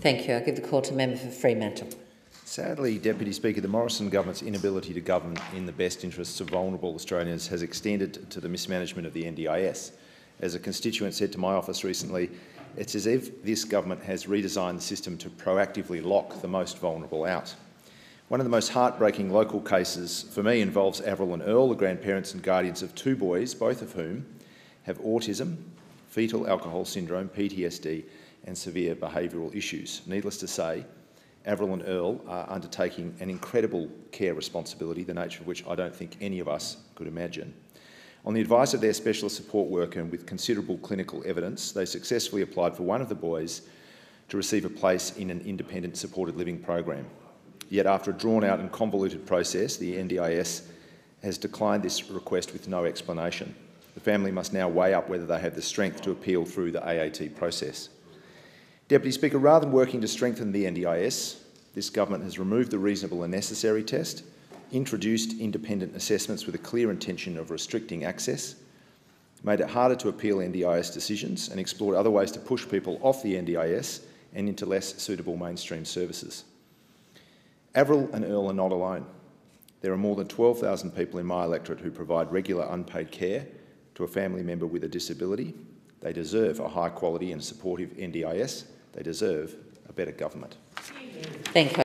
Thank you. I give the call to member for Fremantle. Sadly, Deputy Speaker, the Morrison government's inability to govern in the best interests of vulnerable Australians has extended to the mismanagement of the NDIS. As a constituent said to my office recently, it's as if this government has redesigned the system to proactively lock the most vulnerable out. One of the most heartbreaking local cases for me involves Avril and Earl, the grandparents and guardians of two boys, both of whom have autism, fetal alcohol syndrome, PTSD, and severe behavioural issues. Needless to say, Avril and Earl are undertaking an incredible care responsibility, the nature of which I don't think any of us could imagine. On the advice of their specialist support worker and with considerable clinical evidence, they successfully applied for one of the boys to receive a place in an independent supported living program. Yet after a drawn-out and convoluted process, the NDIS has declined this request with no explanation. The family must now weigh up whether they have the strength to appeal through the AAT process. Deputy Speaker, rather than working to strengthen the NDIS, this government has removed the reasonable and necessary test introduced independent assessments with a clear intention of restricting access, made it harder to appeal NDIS decisions and explored other ways to push people off the NDIS and into less suitable mainstream services. Avril and Earl are not alone. There are more than 12,000 people in my electorate who provide regular unpaid care to a family member with a disability. They deserve a high quality and supportive NDIS. They deserve a better government. Thank you.